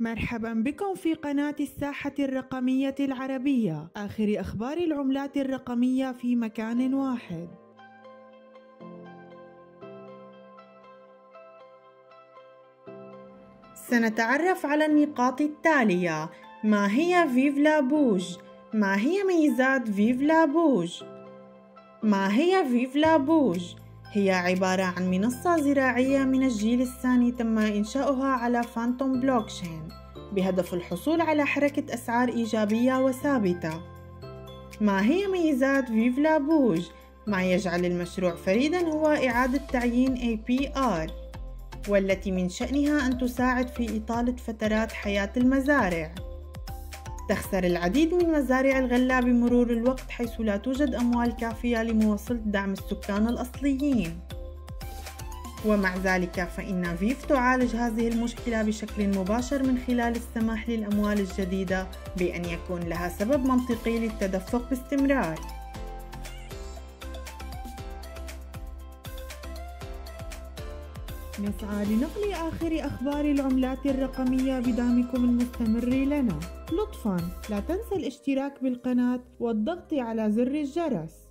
مرحبا بكم في قناة الساحة الرقمية العربية آخر أخبار العملات الرقمية في مكان واحد سنتعرف على النقاط التالية ما هي فيف بوج؟ ما هي ميزات فيف بوج؟ ما هي فيف بوج؟ هي عبارة عن منصة زراعية من الجيل الثاني تم إنشاؤها على فانتوم بلوكشين بهدف الحصول على حركة أسعار إيجابية وثابتة ما هي ميزات فيفلا بوج؟ ما يجعل المشروع فريدا هو إعادة تعيين APR والتي من شأنها أن تساعد في إطالة فترات حياة المزارع تخسر العديد من مزارع الغلة بمرور الوقت حيث لا توجد أموال كافية لمواصلة دعم السكان الأصليين. ومع ذلك فإن فيف تعالج هذه المشكلة بشكل مباشر من خلال السماح للأموال الجديدة بأن يكون لها سبب منطقي للتدفق باستمرار. نسعى لنقل آخر أخبار العملات الرقمية بدعمكم المستمر لنا. لطفا لا تنسى الاشتراك بالقناة والضغط على زر الجرس.